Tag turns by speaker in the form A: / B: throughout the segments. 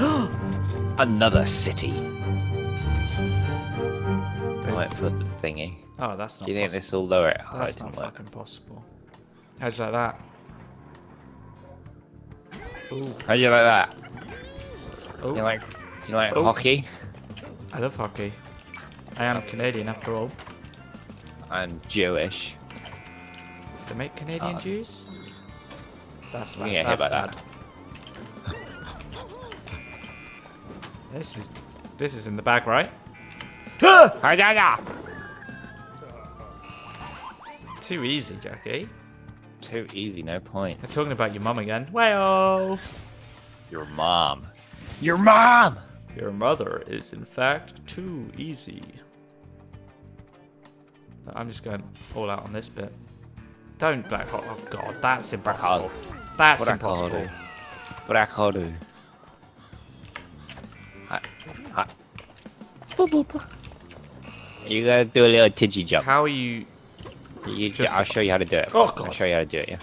A: Another city. Might put the thingy.
B: Oh, that's not
A: Do you think
B: possible.
A: this will lower it? Oh,
B: That's not
A: work.
B: fucking possible. How'd you like that? Ooh.
A: How do you like that?
B: Oh,
A: You like you like
B: Oh.
A: hockey?
B: I love hockey. I am a Canadian after all.
A: I'm Jewish.
B: They make Canadian
A: Uh,
B: Jews? That's bad.
A: get hit
B: That's bad. This is this is in the bag, right? Too easy, Jacky.
A: Too easy, no
B: They're
A: points.
B: talking about your mum again. Well,
A: Your mom. Your mom!
B: your mother is in fact too easy. I'm just going all out on this bit. Don't black hole. Oh god, that's impossible. That's
A: What I call
B: impossible.
A: it. What You gotta do a little tidgy jump.
B: How are you?
A: You,
B: Just-
A: I'll show you how to do it.
B: Oh, god!
A: I'll show you how to do it, yeah.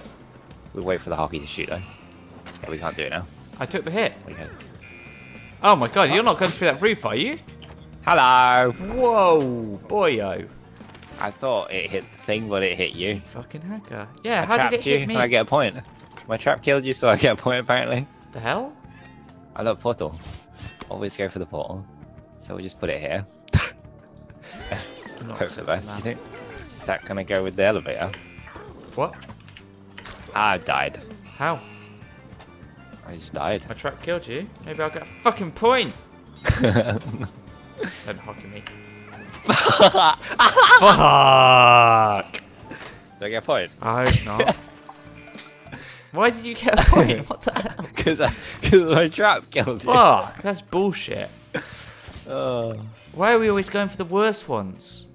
A: We wait for the hockey to shoot though. Yeah, we can't do it now.
B: I took the hit. Oh my god, you're not going through that roof, are you?
A: Hello!
B: Whoa, boyo.
A: I thought it hit the thing, but it hit you.
B: Fucking hacker. Yeah,
A: I
B: how did it
A: you,
B: hit me?
A: and I get a point. My trap killed you, so I get a point apparently.
B: The hell?
A: I love portal. Always go for the portal. So we'll just put it here. Hope for the best, you think? Is that gonna go with the elevator?
B: What?
A: Ah, I died.
B: How?
A: I just died.
B: My trap killed you? Maybe I'll get a fucking point. Don't hockey me. Fuck!
A: Do I get a point?
B: I hope not. Why did you get a point? What the hell?
A: Because my trap killed you.
B: Fuck, that's bullshit.
A: Oh,
B: Why are we always going for the worst ones?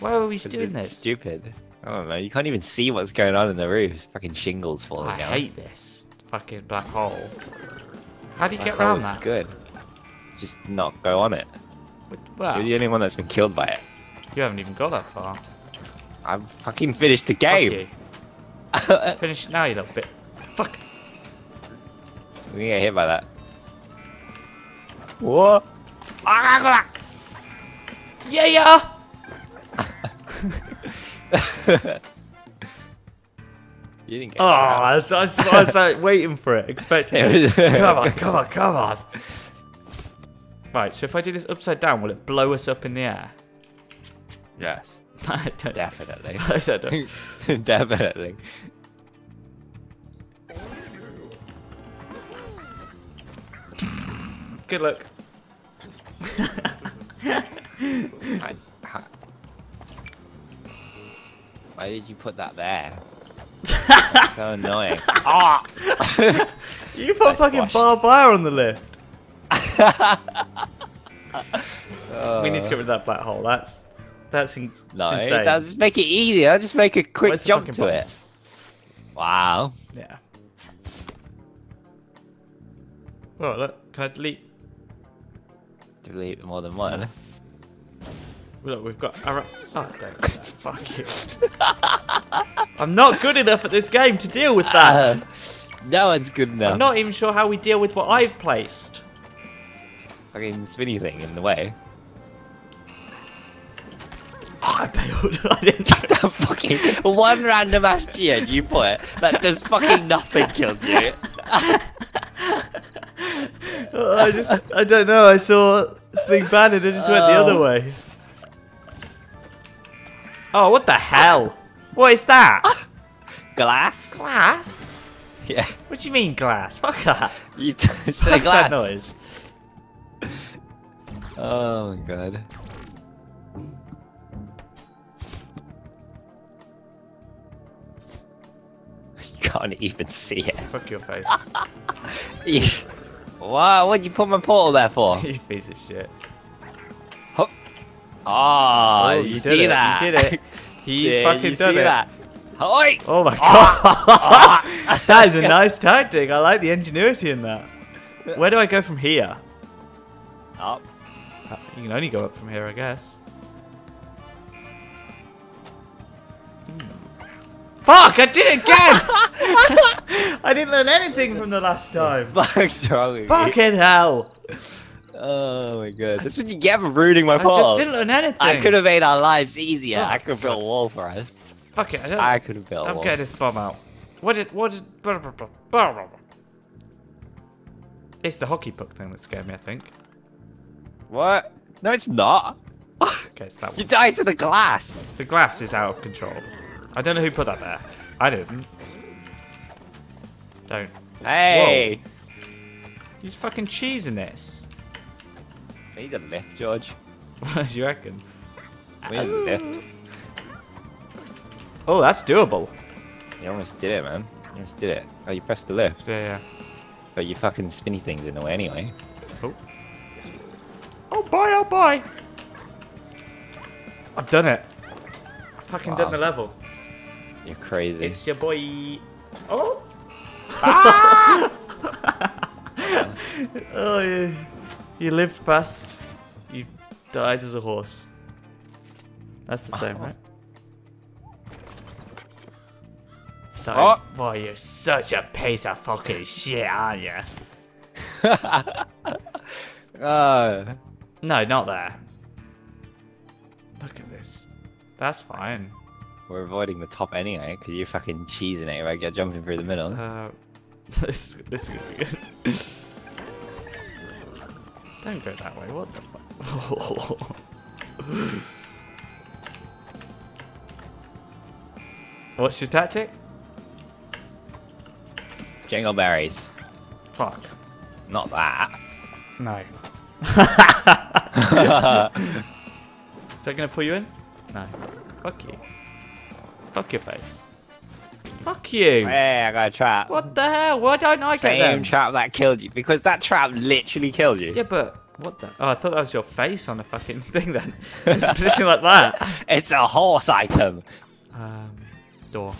B: Why are we doing this?
A: Stupid. I don't know. You can't even see what's going on in the roof. Fucking shingles falling
B: I
A: down.
B: hate this fucking black hole. How do you
A: Black
B: get around that?
A: good. Just not go on it.
B: Well,
A: You're the only one that's been killed by it.
B: you haven't even got that far.
A: I've fucking finished the game.
B: Finish it now, you little bit. Fuck.
A: We get hit by that. What?
B: Yeah, yeah.
A: you didn't get
B: Oh,
A: trapped.
B: I was, I was, I was like, waiting for it, expecting it. come on, come on, come on. Right, so if I do this upside down, will it blow us up in the air?
A: Yes,
B: I don't,
A: definitely.
B: I don't know.
A: definitely.
B: Good luck.
A: I, ha- why did you put that there? So annoying. Ah!
B: You put
A: I
B: fucking barbed wire on the lift.
A: Oh,
B: We need to get rid of that black hole. That's that's in-
A: no,
B: insane.
A: that's make it easier. Just make a quick
B: Where's
A: jump to it. Wow.
B: Yeah. Oh look, can I delete?
A: Delete more than one.
B: Look, we've got. Our... Oh, don't do that. Fuck you. I'm not good enough at this game to deal with that.
A: Uh, no one's good enough.
B: I'm not even sure how we deal with what I've placed.
A: Fucking spinny thing in the way.
B: I bailed. I didn't.
A: get that fucking one random ass geode you put that does fucking nothing killed you.
B: I just. I don't know. I saw this thing banned and I just went the other
A: Oh.
B: way. Oh, what the hell? What is that?
A: Glass?
B: Glass?
A: Yeah.
B: What do you mean glass? Fuck that.
A: You touched the
B: Fuck
A: glass.
B: that noise.
A: Oh my god. You can't even see it.
B: Fuck your face.
A: You- Wow, what'd you put my portal there for?
B: you piece of shit.
A: Ah, oh, oh you,
B: did
A: see
B: it.
A: that?
B: You did it. He's
A: yeah,
B: fucking
A: you
B: done
A: see
B: it.
A: that? Oi!
B: Oh my ah, god. Ah. that is a nice tactic. I like the ingenuity in that. Where do I go from here?
A: Up.
B: You can only go up from here, I guess. Fuck! I did it again. I didn't learn anything from the last time.
A: With you?
B: Fucking hell!
A: Oh my god. That's what you get for ruining my
B: I just didn't learn anything.
A: I could have made our lives easier. I could have built a wall for us.
B: Fuck it. I don't.
A: I could have built
B: I'm
A: wall.
B: getting this bomb out. What did? What did? It's the hockey puck thing that scared me. I think.
A: What? No, it's not.
B: Okay, it's that
A: you died to the glass.
B: The glass is out of control. I don't know who put that there. I didn't. Don't.
A: Hey.
B: He's fucking cheesing this.
A: We need a lift, George.
B: What do you reckon?
A: We need a lift.
B: Oh, that's doable.
A: You almost did it, man. You almost did it. Oh, you pressed the lift.
B: Yeah, yeah.
A: But you fucking spinny things in the way anyway.
B: Oh. Oh boy, oh boy. I've done it. I've fucking
A: Wow.
B: done the level.
A: You're crazy.
B: It's your boy. Oh. Ah! oh, you, you lived past. You died as a horse. That's the same, right? Died.
A: Oh.
B: Boy, you're such a piece of fucking shit, aren't you?
A: uh,
B: No, not there. Look at this. That's fine.
A: We're avoiding the top anyway, because you're fucking cheesing it, right? You're jumping through the middle.
B: Uh, this, is- this is gonna be good. Don't go that way. What the fuck? What's your tactic?
A: Jingle berries.
B: Fuck.
A: Not that.
B: No. Is that gonna pull you in? No. Fuck you. Fuck your face. Fuck you.
A: Hey, I got a trap.
B: What the hell? Why don't I get
A: Same trap that killed you. Because that trap literally killed you.
B: Yeah, but what the? Oh, I thought that was your face on a fucking thing then. It's a position like that.
A: It's a horse item.
B: Um, door.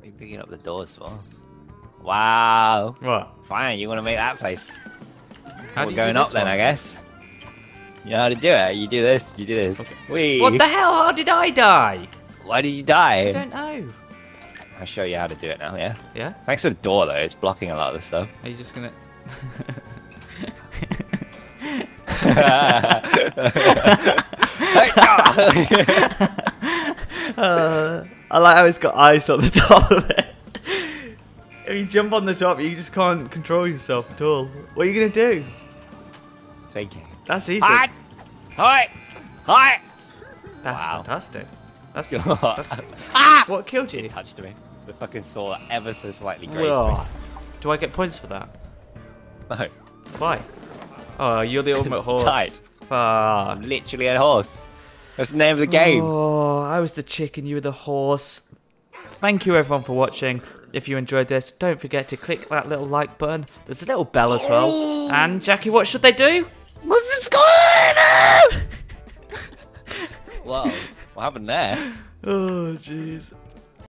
A: Are you picking up the doors for? Wow.
B: What?
A: Fine, you want to make that place.
B: How
A: We're
B: do you do
A: going up then,
B: one?
A: I guess. You know how to do it. You do this, you do this. Wee.
B: What the hell? How did I die?
A: Why did you die?
B: I don't know.
A: I'll show you how to do it now, yeah?
B: Yeah?
A: Thanks for the door, though. It's blocking a lot of the stuff.
B: Are you just gonna? uh, I like how it's got ice on the top of it. If you jump on the top, you just can't control yourself at all. What are you gonna do?
A: Thank you.
B: That's easy.
A: Hi! Hi! Hi!
B: That's
A: Wow.
B: fantastic. That's,
A: God.
B: that's
A: ah!
B: what killed you.
A: Touched me. The fucking saw ever so slightly grazed
B: me. Do I get points for that?
A: me. No.
B: Why? Oh, you're the ultimate horse.
A: tight.
B: Fuck.
A: I'm literally a horse. That's the name of the game.
B: Oh, I was the chicken, you were the horse. Thank you everyone for watching. If you enjoyed this, don't forget to click that little like button. There's a little bell as well.
A: Oh.
B: And Jacky, what should they do?
A: What's going on? Whoa. What happened there?
B: Oh, jeez.